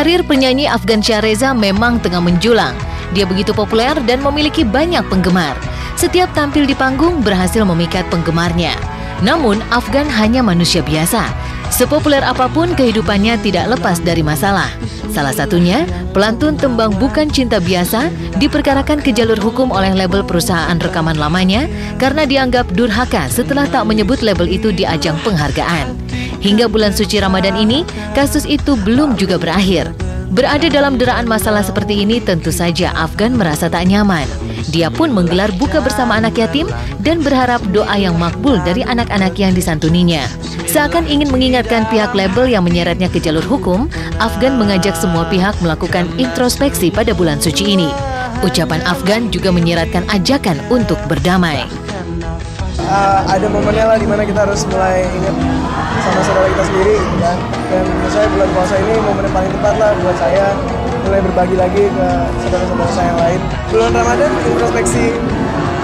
Karir penyanyi Afgan Syahreza memang tengah menjulang. Dia begitu populer dan memiliki banyak penggemar. Setiap tampil di panggung berhasil memikat penggemarnya. Namun, Afgan hanya manusia biasa. Sepopuler apa pun kehidupannya tidak lepas dari masalah. Salah satunya, pelantun tembang Bukan Cinta Biasa diperkarakan ke jalur hukum oleh label perusahaan rekaman lamanya karena dianggap durhaka setelah tak menyebut label itu di ajang penghargaan. Hingga bulan suci Ramadan ini, kasus itu belum juga berakhir. Berada dalam deraan masalah seperti ini tentu saja Afgan merasa tak nyaman. Dia pun menggelar buka bersama anak yatim dan berharap doa yang makbul dari anak-anak yang disantuninya. Seakan ingin mengingatkan pihak label yang menyeretnya ke jalur hukum, Afgan mengajak semua pihak melakukan introspeksi pada bulan suci ini. Ucapan Afgan juga menyeratkan ajakan untuk berdamai. Uh, ada momennya lah di mana kita harus mulai ingat sama saudara kita sendiri gitu kan. Dan menurut saya bulan puasa ini momen yang paling tepat lah buat saya mulai berbagi lagi ke saudara-saudara saya yang lain. Bulan Ramadan introspeksi.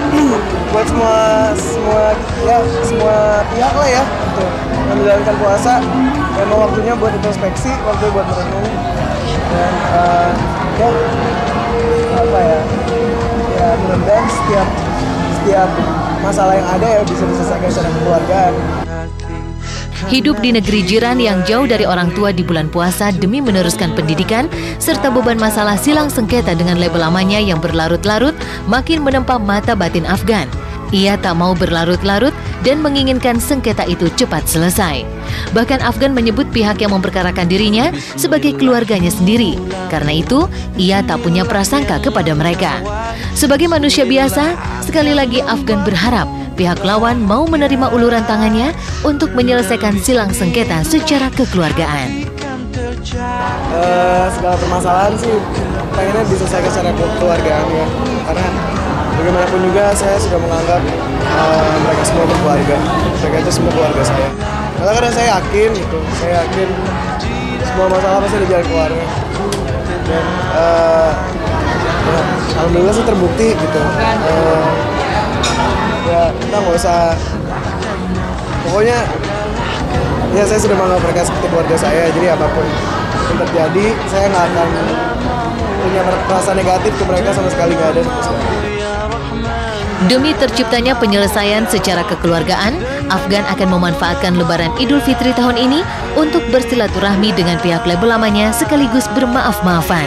Buat semua semua ya semua pihak lah ya gitu. Yang menjalankan puasa memang waktunya buat introspeksi waktu buat merenung. Dan uh, ya apa ya ya mudah-mudahan setiap setiap masalah yang ada ya bisa diselesaikan secara kekeluargaan. Hidup di negeri jiran yang jauh dari orang tua di bulan puasa demi meneruskan pendidikan, serta beban masalah silang sengketa dengan label lamanya yang berlarut-larut makin menempa mata batin Afgan. Ia tak mau berlarut-larut dan menginginkan sengketa itu cepat selesai. Bahkan Afgan menyebut pihak yang memperkarakan dirinya sebagai keluarganya sendiri. Karena itu, ia tak punya prasangka kepada mereka. Sebagai manusia biasa, sekali lagi Afgan berharap pihak lawan mau menerima uluran tangannya untuk menyelesaikan silang sengketa secara kekeluargaan. Uh, segala permasalahan sih pengennya diselesaikan secara kekeluargaan ya karena bagaimanapun juga saya sudah menganggap uh, mereka semua berkeluarga. Mereka itu semua keluarga saya. Karena kadang saya yakin gitu. Saya yakin semua masalah pasti ada jalan keluarnya. Dan uh, ya, alhamdulillah sih terbukti gitu. Uh, ya kita nggak usah. Pokoknya ya saya sudah menganggap mereka seperti keluarga saya. Jadi apa pun yang terjadi saya nggak akan punya perasaan negatif ke mereka sama sekali nggak ada. sama sekali. Demi terciptanya penyelesaian secara kekeluargaan, Afgan akan memanfaatkan Lebaran Idul Fitri tahun ini untuk bersilaturahmi dengan pihak label lamanya sekaligus bermaaf-maafan.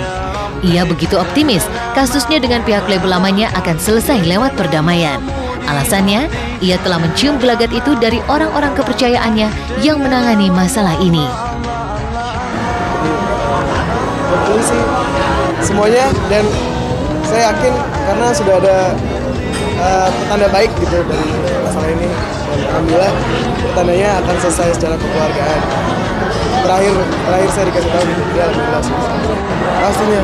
Ia begitu optimis kasusnya dengan pihak label lamanya akan selesai lewat perdamaian. Alasannya, ia telah mencium gelagat itu dari orang-orang kepercayaannya yang menangani masalah ini. Semuanya dan saya yakin karena sudah ada uh, baik gitu dari masalah ini. Dan alhamdulillah petandanya akan selesai secara kekeluargaan. Terakhir terakhir saya dikasih tahu gitu ya alhamdulillah. Pastinya.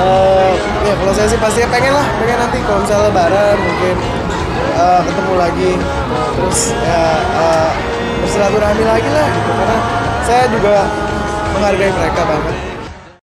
Uh, ya kalau saya sih pastinya pengen lah pengen nanti kalau misalnya lebaran mungkin uh, ketemu lagi. Terus ya uh, bersilaturahmi lagi lah gitu. Karena saya juga menghargai mereka banget